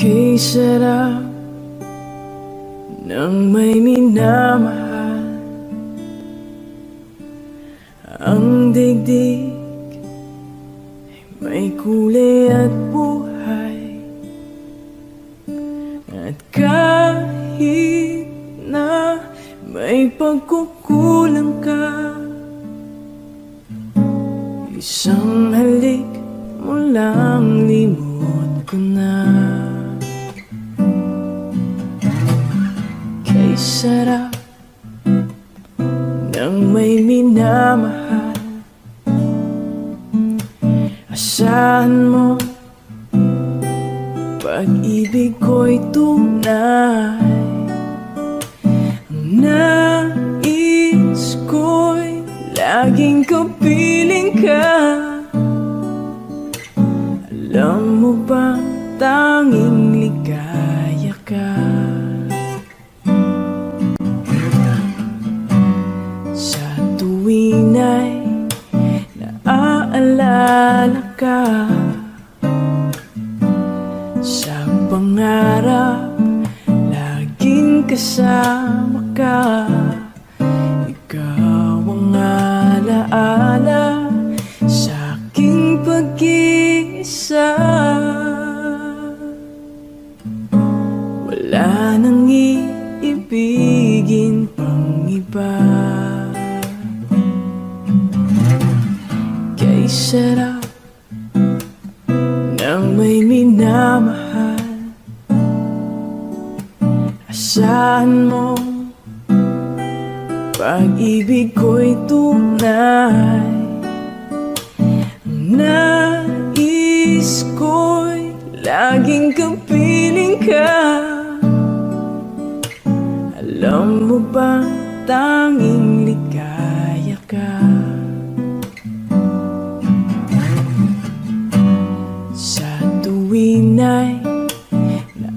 Kay sarap ng may minamahal. Ang digdig ay may kulay at buhay. At kahit na may pagkukulang ka Isang halik mo lang limot ko na sarap ng may minamahal. Asahan mo Pag-ibig ko'y tunay. Ang nais ko'y laging kapiling ka. Alam mo ba tanging kasama ka Pag-ibig ko'y tunay nais ko'y laging kapiling ka. Alam mo ba tanging ligaya ka? Sa tuwing ay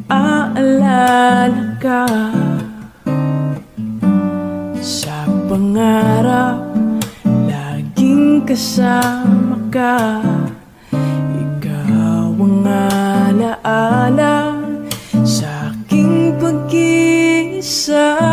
naaalala ka pangarap. Laging kasama ka. Ikaw ang alaala sa aking pag-iisa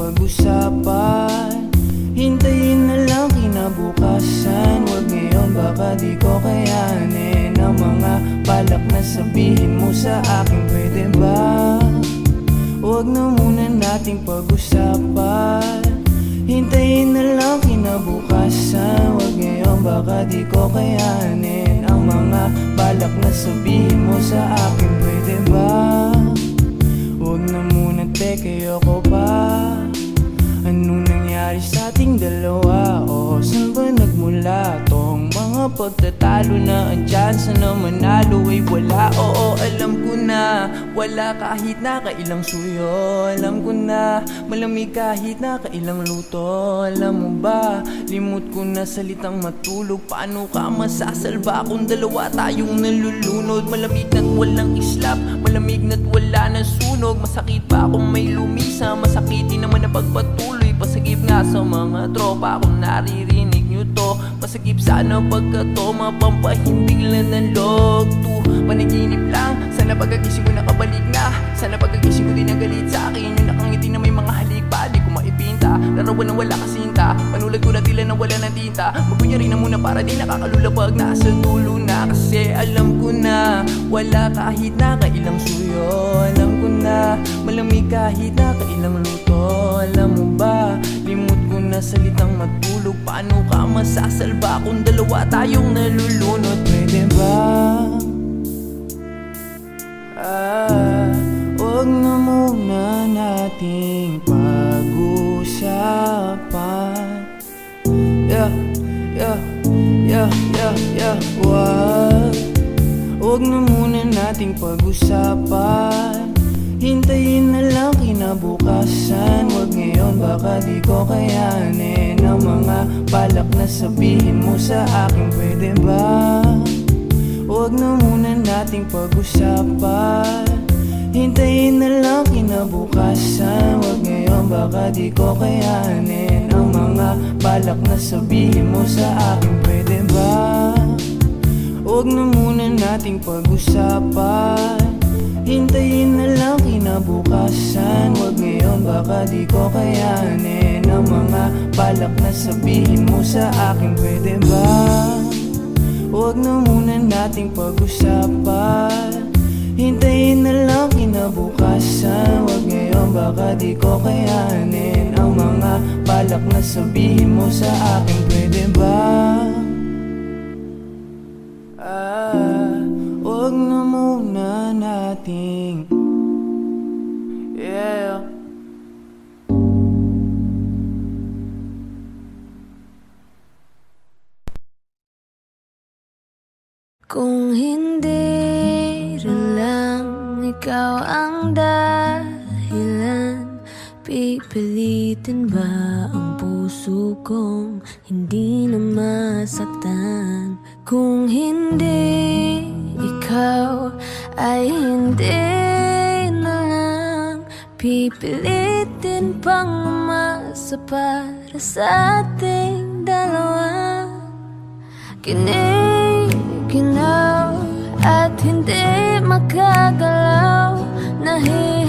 pag-usapan. Hintayin na lang kinabukasan. Wag ngayon baka di ko kayanin Ang mga balak na sabihin mo sa akin. Pwede ba? Huwag na muna nating pag-usapan. Hintayin na lang kinabukasan. Huwag ngayon baka di ko kayanin Ang mga balak na sabihin mo sa akin. Pwede ba? Huwag na muna teke ayoko sa ating dalawa? O saan ba nagmula mga pagtatalo na andyan Sana manalo ay wala. Oo alam ko na Wala kahit na kailang suyo. Alam ko na Malamig kahit na kailang luto. Alam mo ba Limot ko na salitang matulog. Paano ka masasalba kung dalawa tayong nalulunod? Malamig na't walang islap Malamig na't wala na sunog. Masakit pa kung may lumisa Masakit din naman na pagpatuloy. Pasagip nga sa mga tropa Kung naririnig to. Masagip sana pagka to Mapampahimbing lang ng log to. Panaginip lang Sana pagkagising ko nakabalik na. Sana pagkagising ko di nagalit sa akin. Yung nakangiti na may mga halik pa Di ko maipinta. Larawan ng wala kasinta Panulag ko na tila na wala ng tinta. Magkunyari na muna para di nakakalula Pag nasa dulo na. Kasi alam ko na Wala kahit na kailang suyo. Alam ko na Malamig kahit na kailang luto. Alam mo ba na salitang matulog Paano ka masasalba Kung dalawa tayong nalulunod? Pwede ba? Ah, wag na muna nating pag-usapan. Yeah, yeah, yeah, yeah, yeah Wag, wag na muna nating pag-usapan Hintayin na lang kinabukasan. Wag ngayon baka di ko kayanin Ang mga balak na sabihin mo sa akin. Pwede ba? Huwag na muna nating pag-usapan. Hintayin na lang kinabukasan. Huwag ngayon baka di ko kayanin Ang mga balak na sabihin mo sa akin. Pwede ba? Huwag na muna nating pag-usapan Hintayin na lang kinabukasan. Huwag ngayon baka di ko kayanin Ang mga balak na sabihin mo sa akin. Pwede ba? Huwag na muna nating pag-usapan. Hintayin na lang kinabukasan. Huwag ngayon baka di ko kayanin Ang mga balak na sabihin mo sa akin. Pwede ba? Ah, huwag na muna nating. Yeah. Kung hindi rin lang ikaw ang dahilan Pipilitin ba ang puso kong hindi na masaktan? Kung hindi ikaw ay hindi na lang Pipilitin pang umasa para sa ating dalawa. Kinikinaw at hindi makagalaw Nahihirapan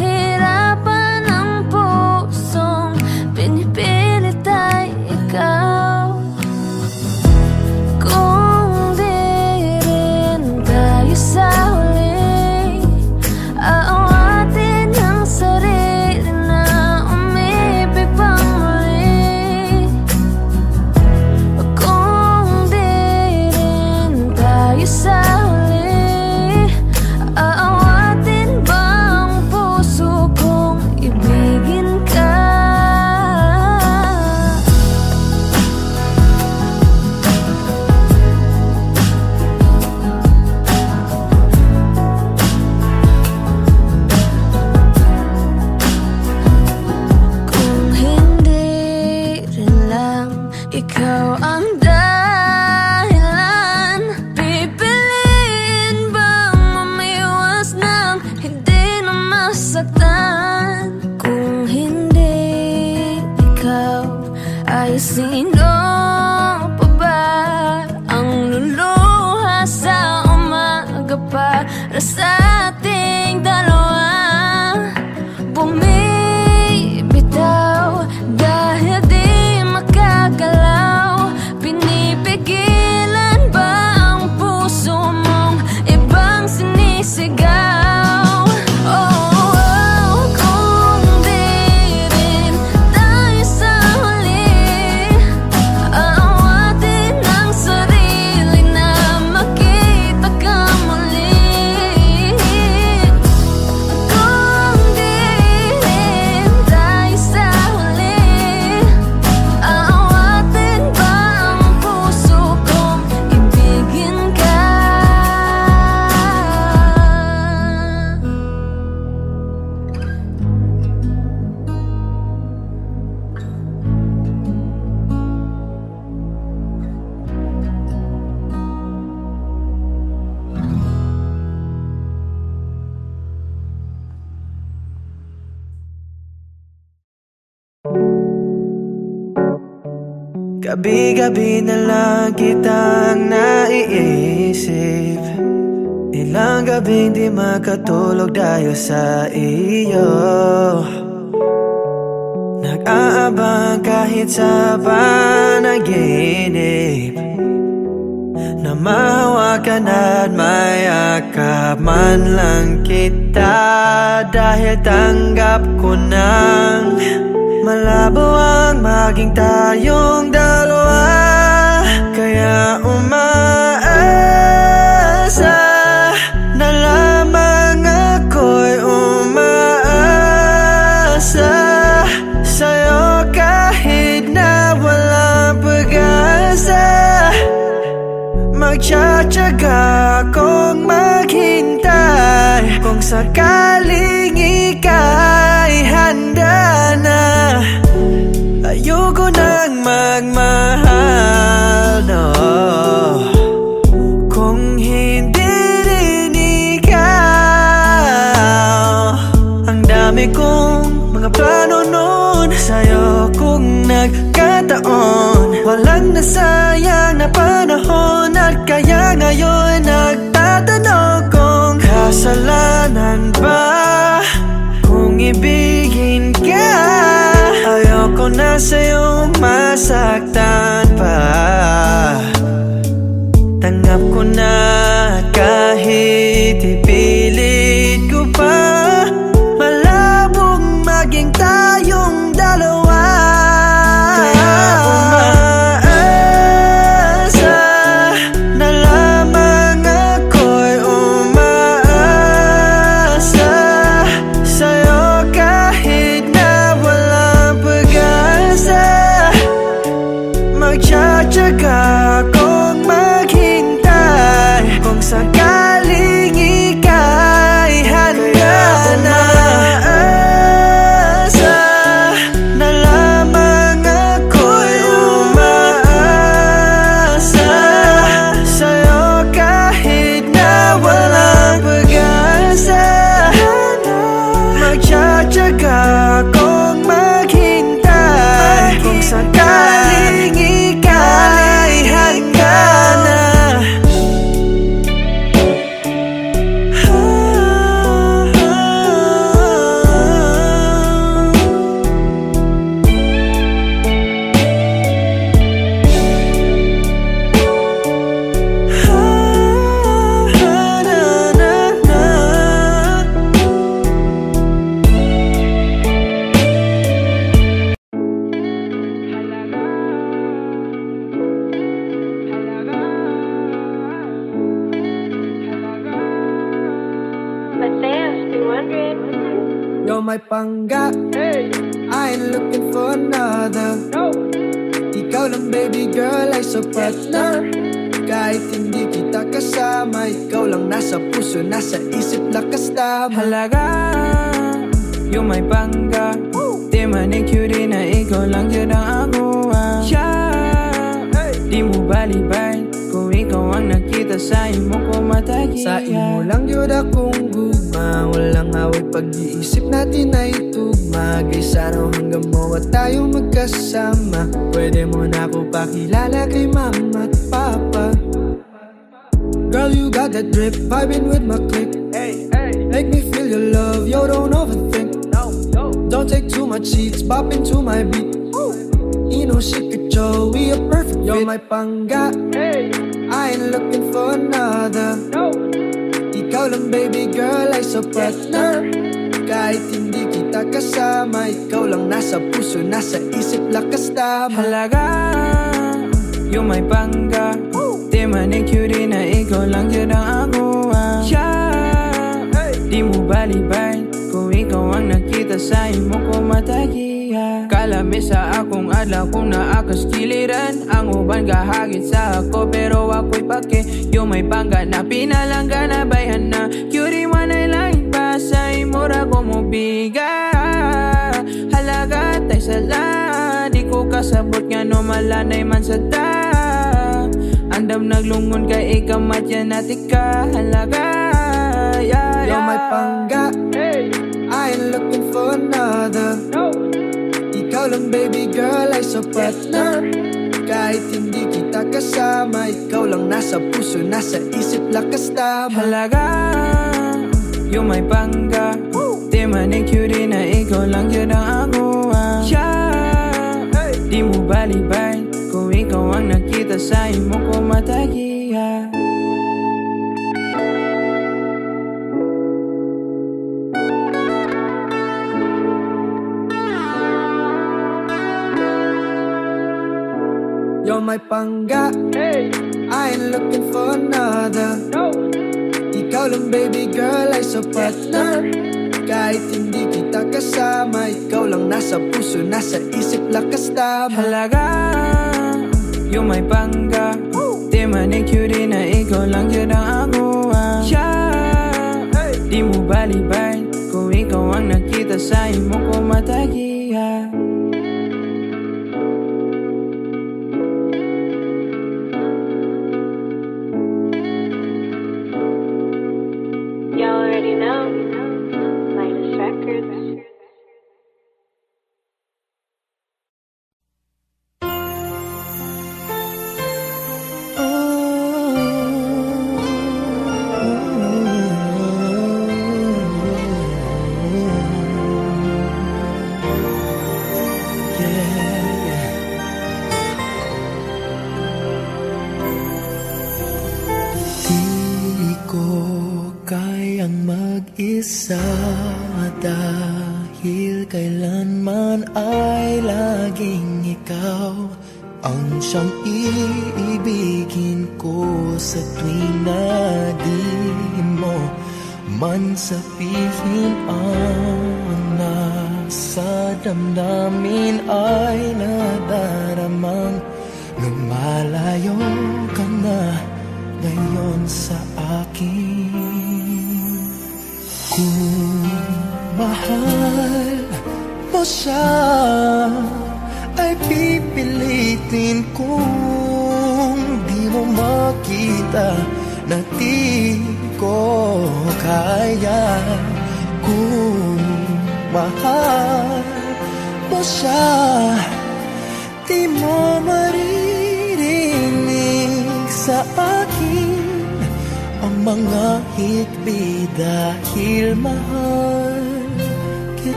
ay sino pa ba ang luluha sa umaga para sa gabing di makatulog dahil sa iyo. Nag-aabang kahit sa panaginip Na mahawakan at mayakap man lang kita. Dahil tanggap ko nang Malabo ang maging tayong dalawa. Kaya umakas sakaling ika'y handa na Ayoko nang magmahal, no. Kung hindi rin ikaw Ang dami kong mga plano noon Sa'yo kung nagkataon. Walang nasayang na panahon at kaya ba kung ibigin ka? Ayoko na sa'yong masaktan pa Tanggap ko na Girl, you got that drip, vibing with my click. Hey, hey. Make me feel your love, yo, don't overthink. No, Don't take too much seats, bop into my beat. Ino Shikacho, we a perfect fit. You're my pangga, Hey, I ain't looking for another. No. Ikaw lang baby girl ay sapat na Kahit hindi kita kasama. Ikaw lang nasa puso, nasa isip, lakas tama. Halaga Yung may pangga Di manicure na ikaw lang yun ang ako ah. yeah. Di mo balibay Kung ikaw ang nakita sa imo ko matagi ah. Kalami sa akong adlaw kung naakas kiliran Ang uban kahagit sa ako pero ako'y pake Yung may pangga na pinalangga na bayan na Curie man ay langit pa sa imura ko mo biga Halaga tay sala Di ko kasabot nga no malanay man sa ta Andam naglungon kay ikaw matya natin ka Halaga yeah, You're my yeah. pangga. I ain't looking for another. Ikaw lang baby girl ay sapat na Kahit hindi kita kasama Ikaw lang nasa puso, nasa isip, lakas tama. Halaga. Yung may pangga. Di manicure na ikaw lang yun ang ako ah. yeah. Di mo balibay ikaw ang nakita sa imo ko matagi ah. You're my pangga I ain't looking for another Ikaw lang baby girl ay sapat na Kahit hindi kita kasama Ikaw lang nasa puso, nasa isip, lakas tama. Halaga Yung may pangga Di manicure na ikaw lang yun ang ako ah. yeah. Di mo balibay Kung ikaw ang nakita sa imo ko siyang iibigin ko sa tuwing na mo Man sabihin ang nasa damdamin ay nadaramang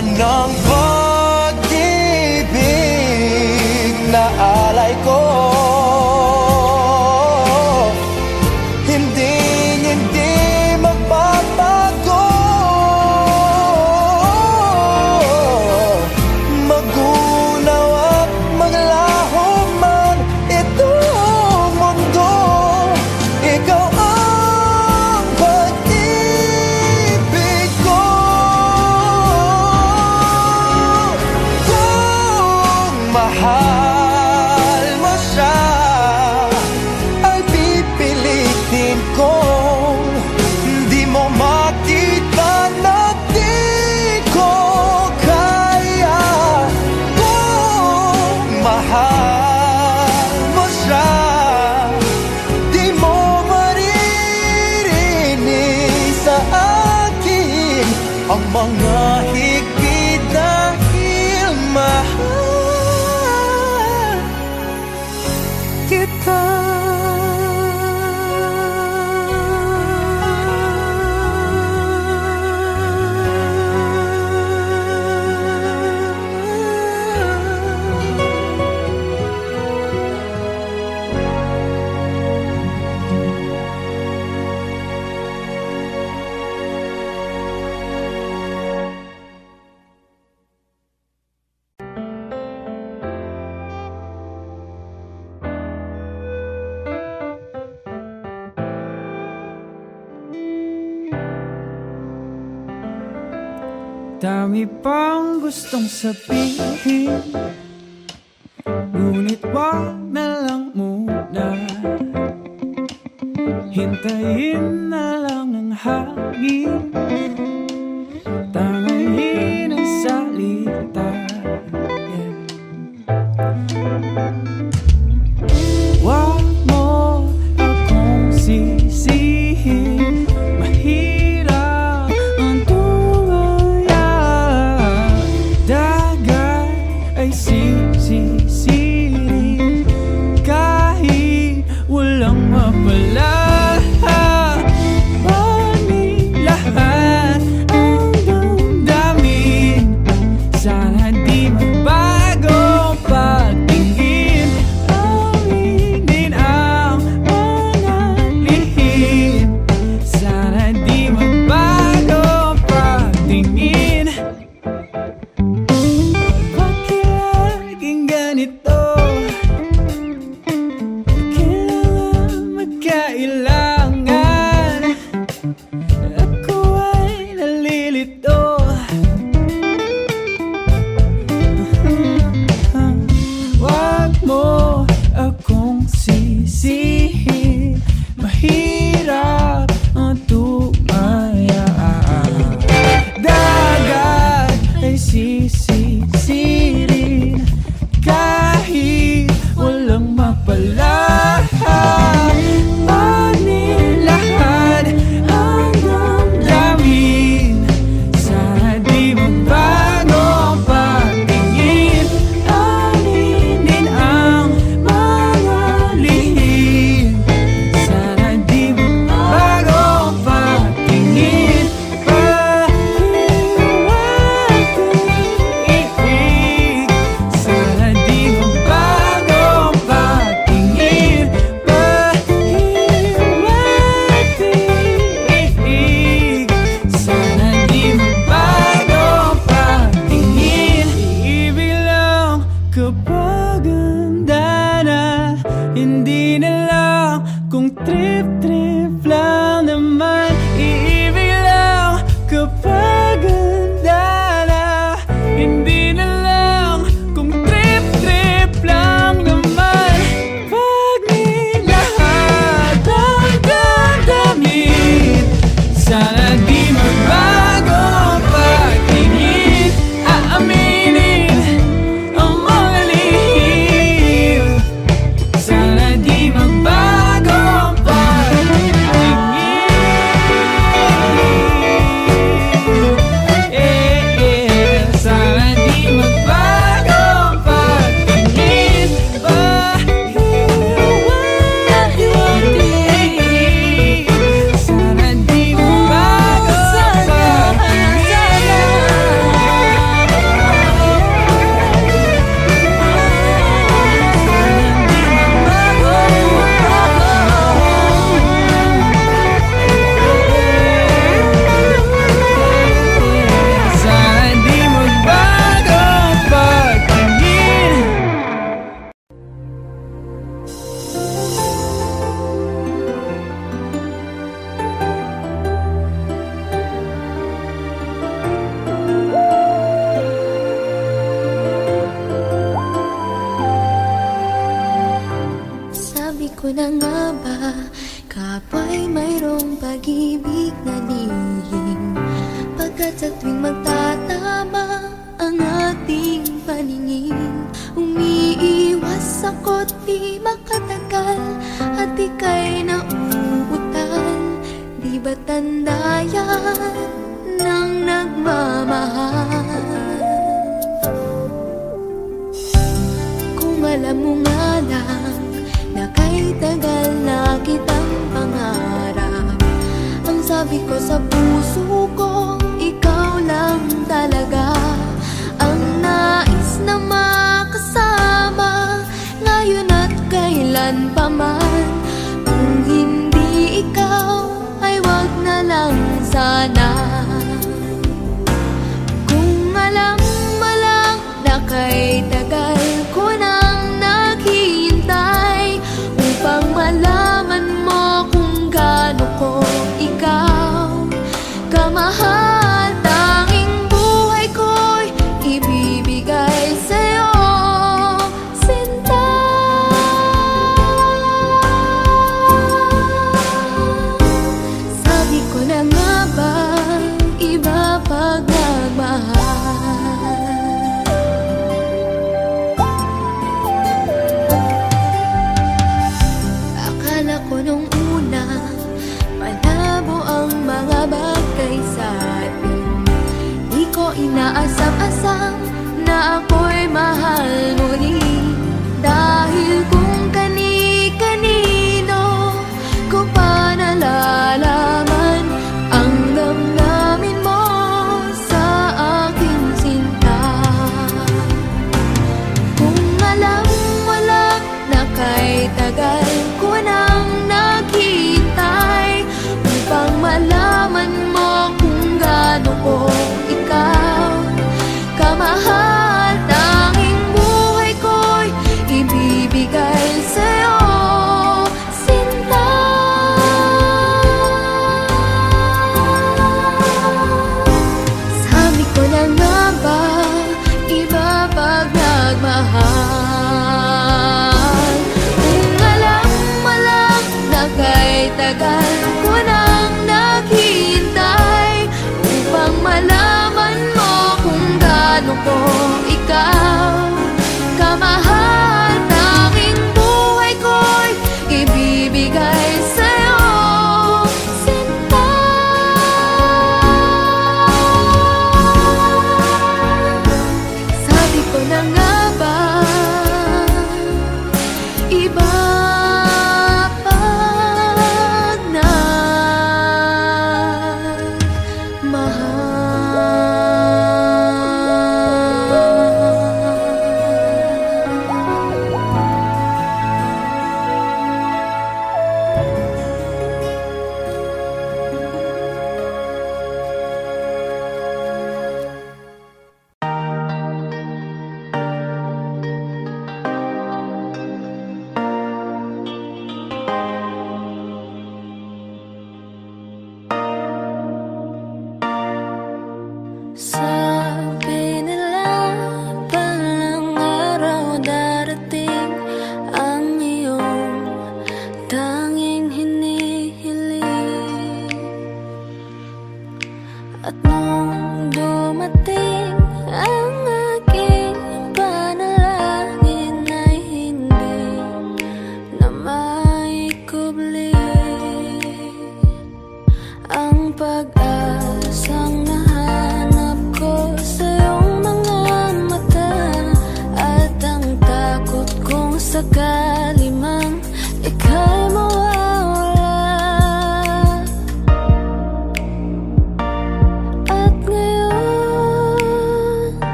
unknown.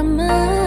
from us.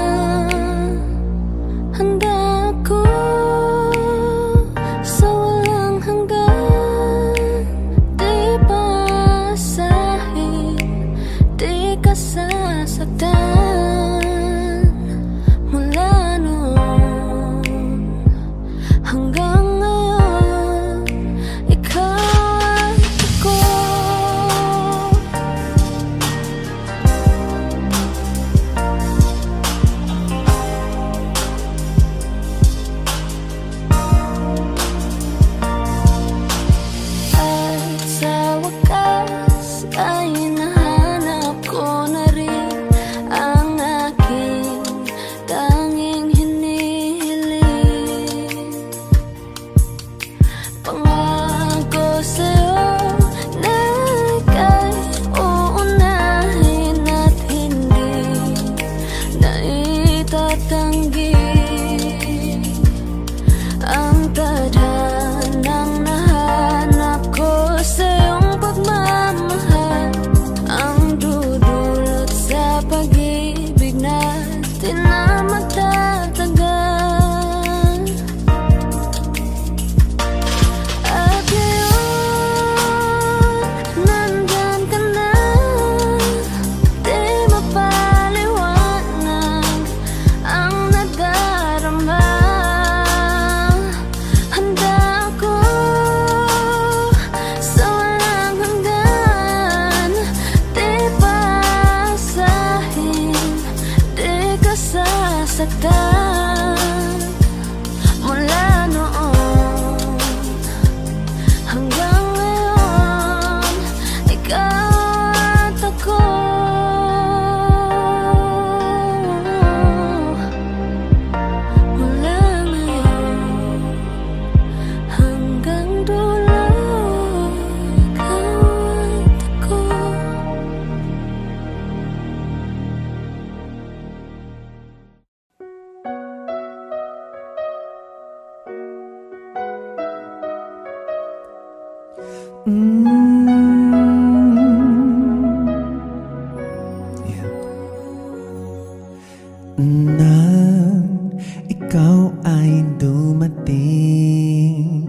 ikaw ay dumating.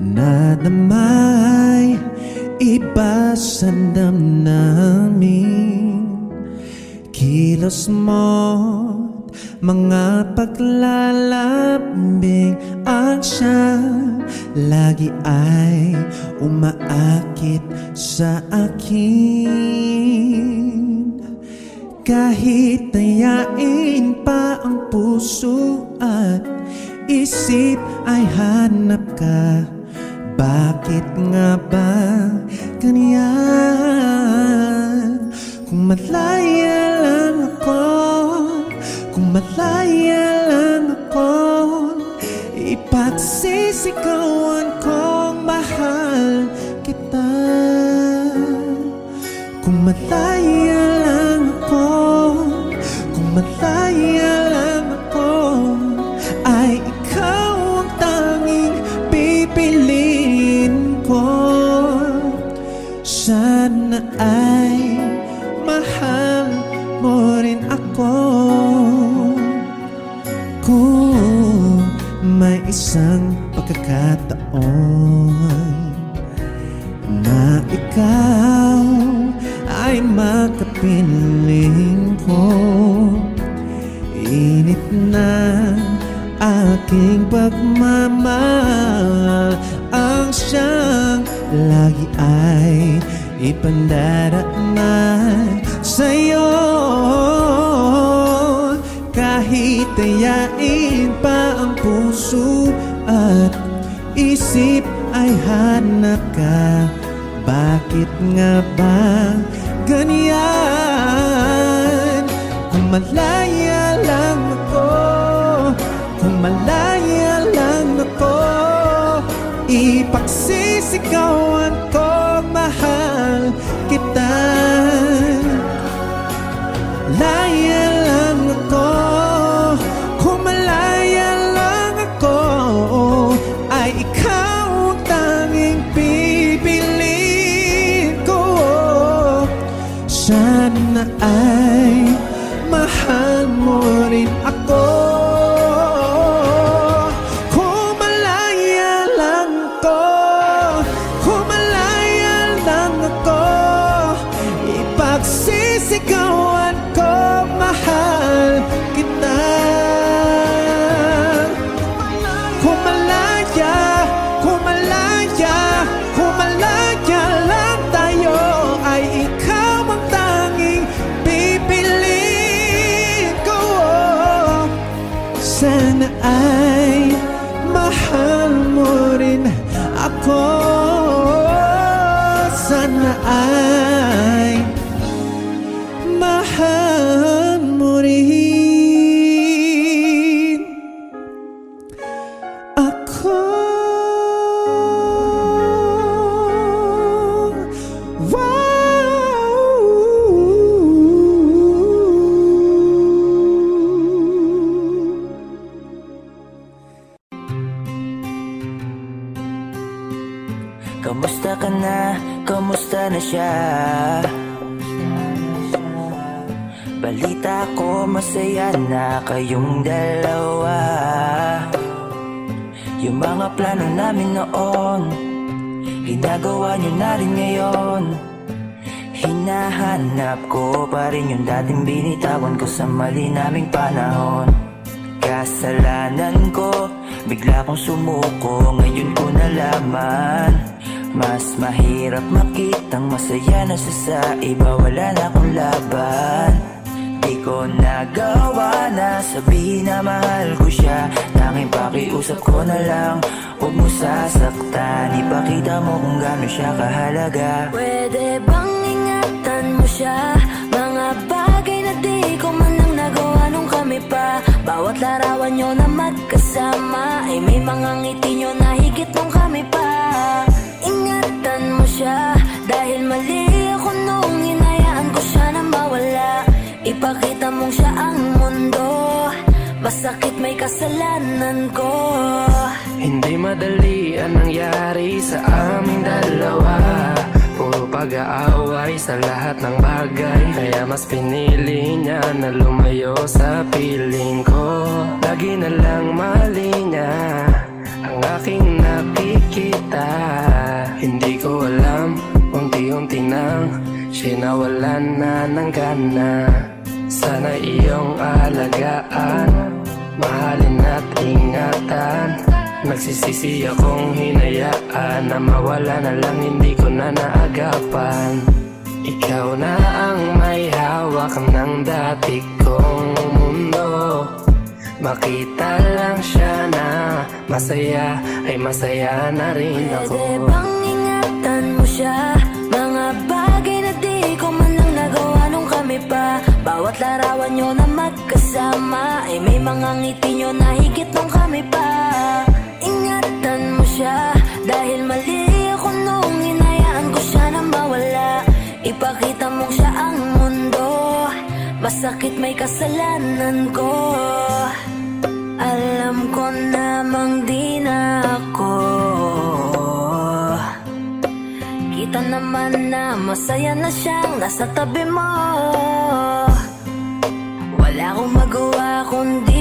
Nadamay iba sa damdamin Kilos mo mga paglalambing at siya lagi ay umaakit sa akin. hanap ka. siya kahalaga. Pwede bang ingatan mo siya? Mga bagay na di ko man lang nagawa nung kami pa. Bawat larawan nyo na magkasama Ay may mga ngiti nyo na higit nung kami pa. Ingatan mo siya Dahil mali ako nung hinayaan ko siya na mawala. Ipakita mong siya ang mundo Masakit may kasalanan ko. Hindi madali ang nangyari sa aming dalawa. Puro pag-aaway sa lahat ng bagay. Kaya mas pinili niya na lumayo sa piling ko. Lagi na lang mali niya ang aking nakikita. Hindi ko alam, unti-unti nang Sinawalan na ng gana. Sana iyong alagaan Mahalin at ingatan Nagsisisi akong hinayaan Na mawala na lang hindi ko na naagapan. Ikaw na ang may hawak ng dati kong mundo. Makita lang siya na masaya Ay masaya na rin ako. Pwede bang ingatan mo siya? Mga bagay na di ko man lang nagawa nung kami pa. Bawat larawan nyo na magkasama Ay may mga ngiti nyo na higit nung kami pa siya. Dahil mali ako nung inayaan ko siya na mawala. Ipakita mo siya ang mundo. Masakit may kasalanan ko. Alam ko namang di na ako. Kita naman na masaya na siyang nasa tabi mo. Wala akong magawa kundi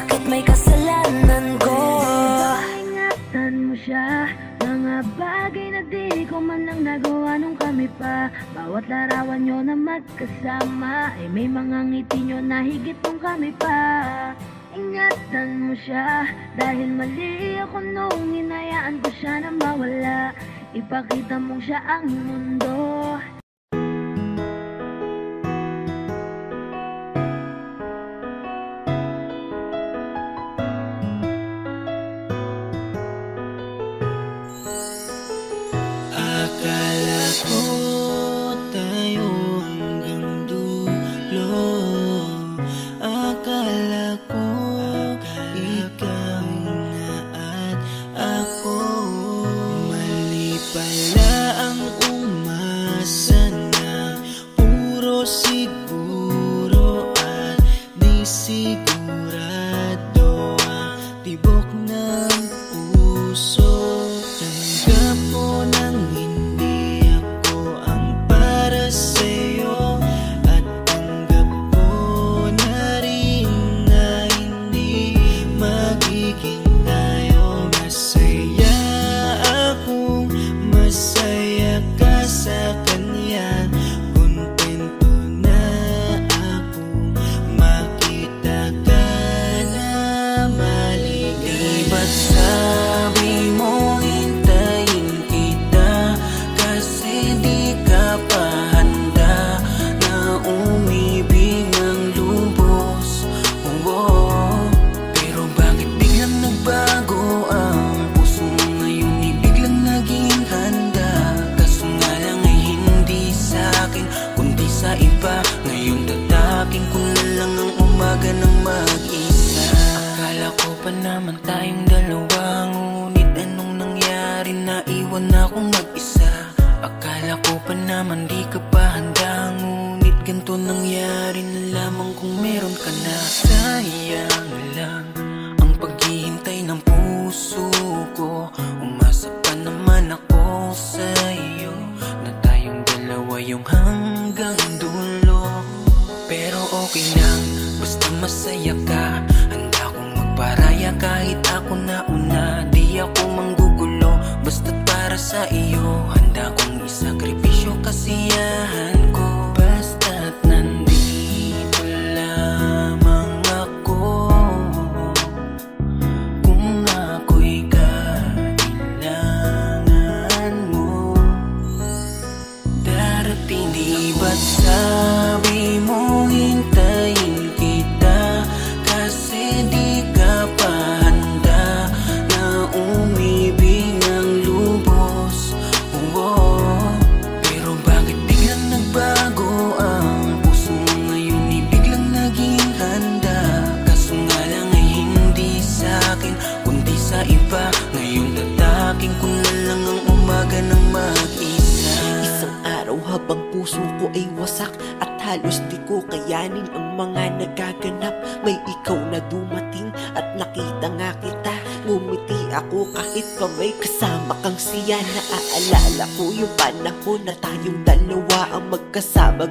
Masakit may kasalanan ko? Ingatan mo siya. Mga bagay na di ko man lang nagawa nung kami pa. Bawat larawan nyo na magkasama Ay may mga ngiti nyo na higit nung kami pa. Ingatan mo siya. Dahil mali ako nung inayaan ko siya na mawala. Ipakita mong siya ang mundo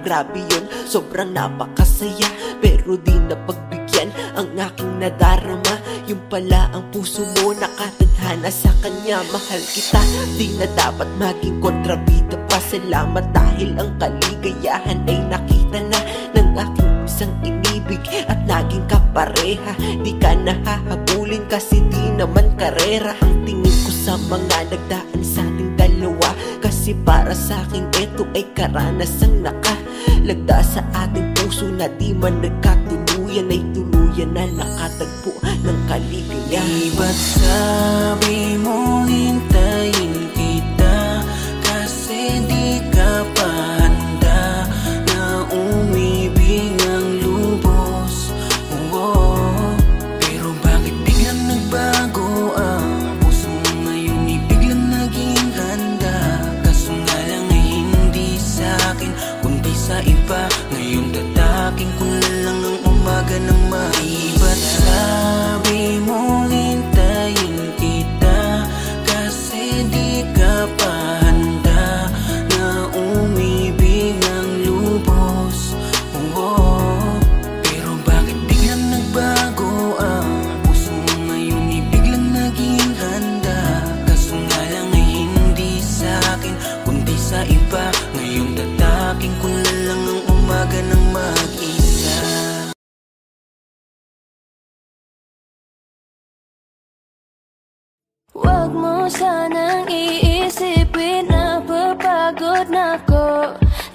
Grabe yun, sobrang napakasaya. Pero di na pagbigyan ang aking nadarama. Yung pala ang puso mo nakatadhana sa kanya. Mahal kita, di na dapat maging kontrabida pa. Salamat dahil ang kaligayahan ay nakita na Ng aking isang inibig. At naging kapareha Di ka nahahabulin kasi di naman karera. Ang tingin ko sa mga nagdaan sa dalawa Kasi para sa akin ito ay karanasang nakalagda sa ating puso Na di man nagkatuluyan ay tuluyan na nakatagpo ng kaligayahan Di ba't sabi mo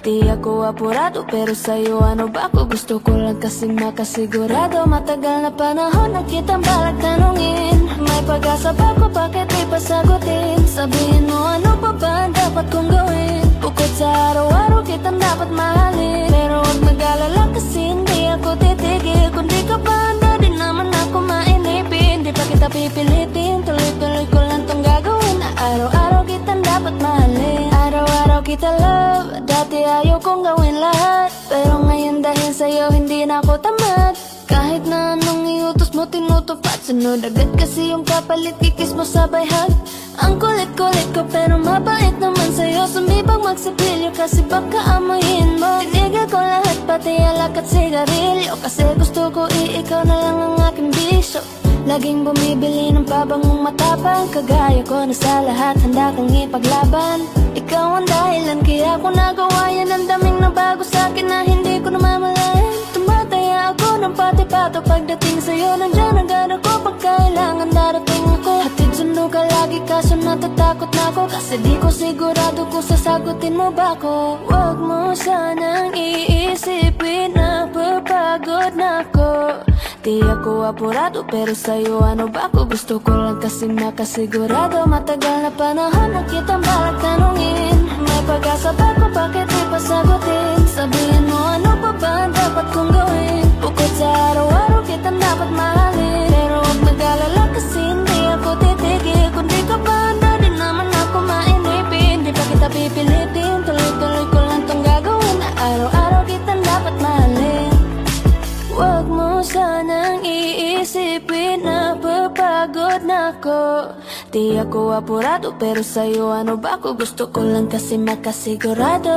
Di ako apurado pero sa'yo ano ba ako? Gusto ko lang kasi makasigurado. Matagal na panahon na kitang balak tanungin. May pag-asa ba ko bakit di pa sagutin? Sabihin mo ano pa ba ang dapat kong gawin? Bukod sa araw-araw kitang dapat mahalin. Pero huwag mag-alala kasi hindi ako titigil. Kung di ka pa handa di naman ako mainipin. Di pa kita pipilitin. Tuloy-tuloy ko lang tong gagawin. Araw-araw kitang dapat mahalin Araw-araw kita love. Dati ayaw kong gawin lahat. Pero ngayon dahil sa'yo hindi na ako tamad. Kahit na anong iutos mo tinutupad Sunod agad kasi yung kapalit kikis mo sabay hug. Ang kulit-kulit ko pero mabait naman sa'yo. Sumibang magsipilyo kasi baka amoyin mo. Tinigil ko lahat pati alak at sigarilyo. Kasi gusto ko iikaw na lang ang aking bisyo Laging bumibili ng pabangong matapang Kagaya ko na sa lahat handa kang ipaglaban. Ikaw ang dahilan kaya ko nagawa yan. Ang daming nabago sa akin na hindi ko namamalayan Ako ng pati-pato. Pagdating sa'yo nandyan agad ako Pag kailangan darating ako. Hatid sundo ka lagi kaso natatakot na ako. Kasi di ko sigurado kung sasagutin mo ba ako. Huwag mo sanang iisipin na papagod na ako. Di ako apurado pero sa'yo ano ba ako? Gusto ko lang kasi makasigurado. Matagal na panahon na kitang balak tanungin. May pag-asa ba ko? Bakit di pa sagutin? Sabihin mo ano pa ba ang dapat kong gawin sa araw-araw kitang dapat mahalin. Pero huwag mag-alala kasi hindi ako titigil. Kung di ka pa handa di naman ako mainipin. Di pa kita pipilitin? Tuloy-tuloy ko lang tong gagawin. Na araw-araw kitang dapat mahalin. Huwag mo sanang iisipin na papagod na ako. Di ako apurado pero sa'yo ano ba ako? Gusto ko lang kasi makasigurado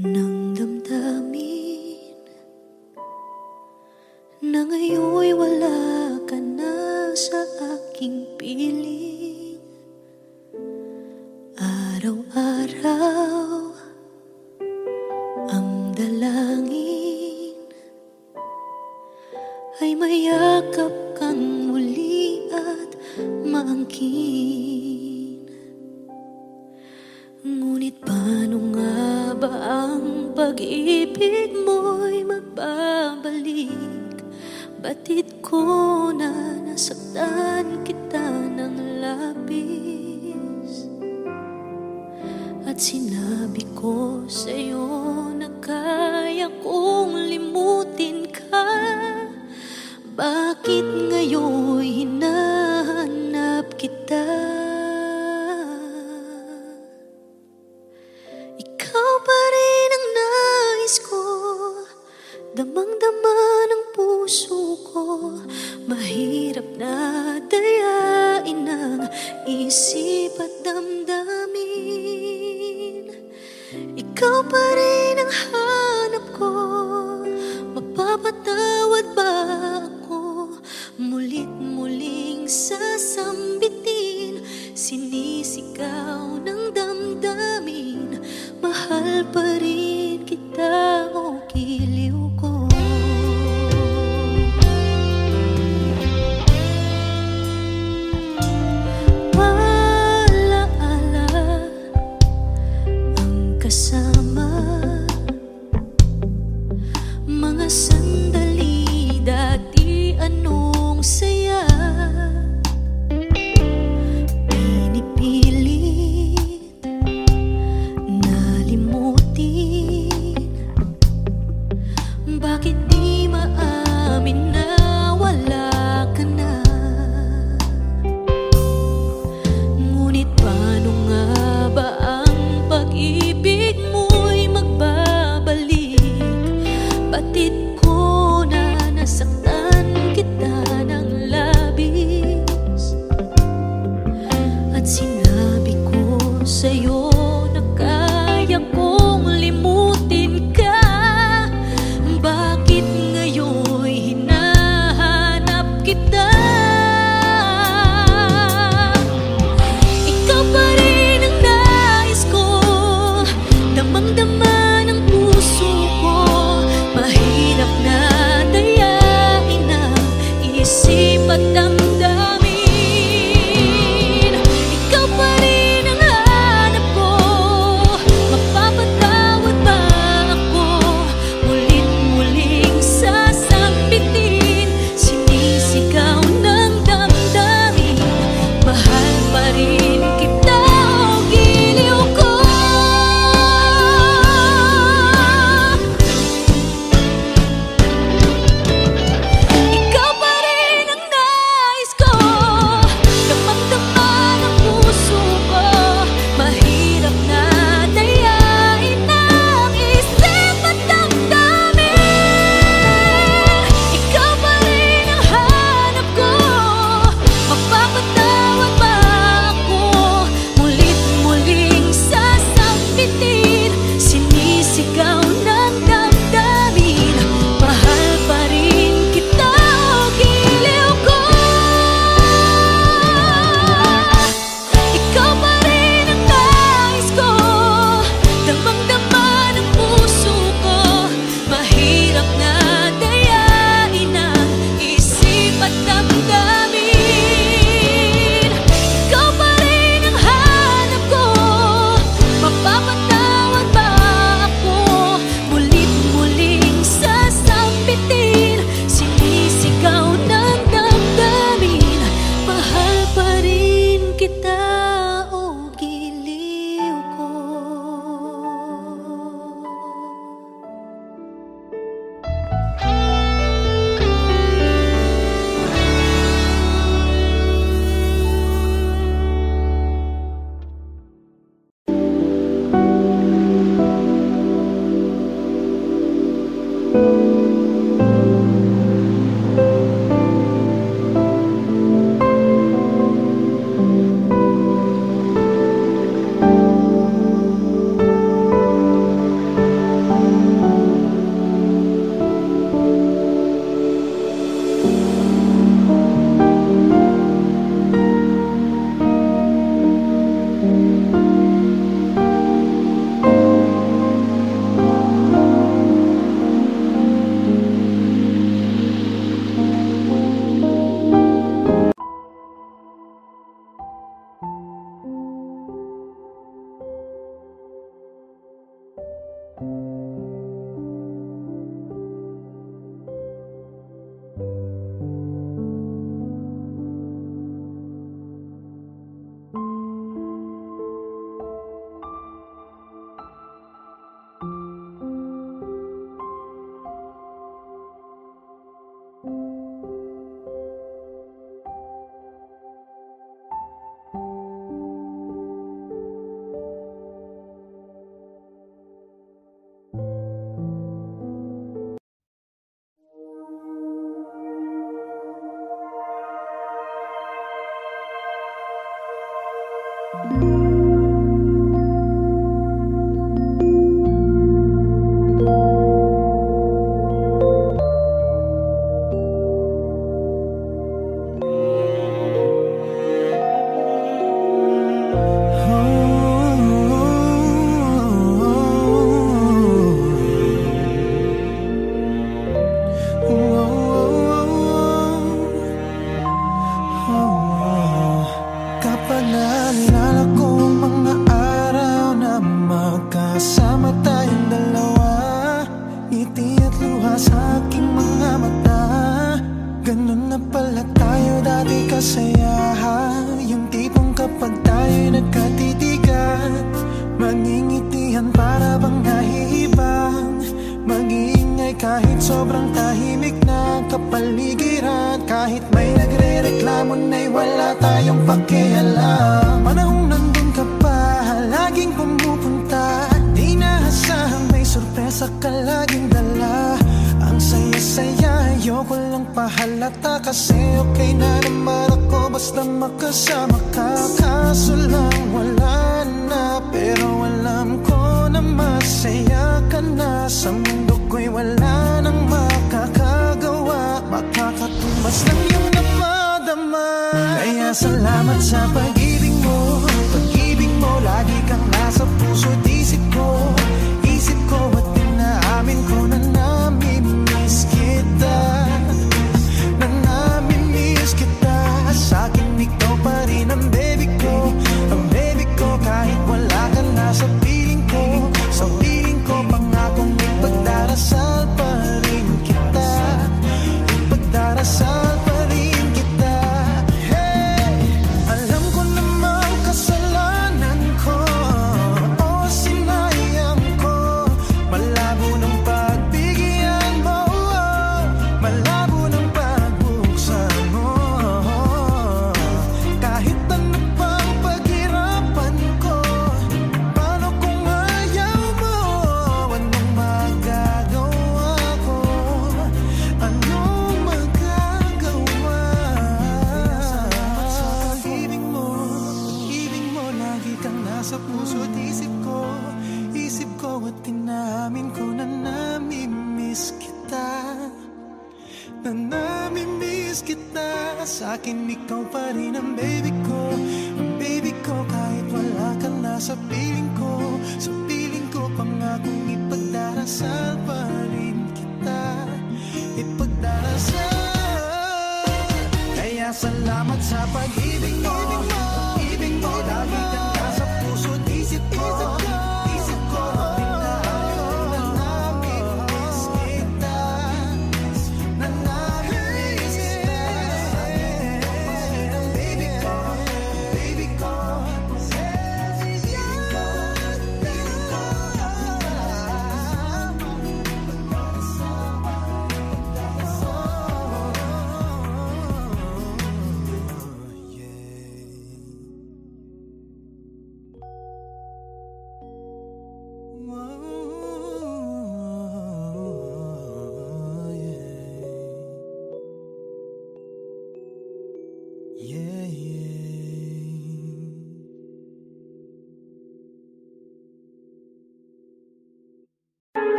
No. salamat sa pag-ibig mo. Pag-ibig mo, lagi kang nasa puso't isip ko. sa akin Ikaw pa rin ang baby ko. Ang baby ko kahit wala ka na sa piling ko. Sa piling ko pangakong ipagdarasal pa rin kita. Ipagdarasal. Kaya salamat sa pag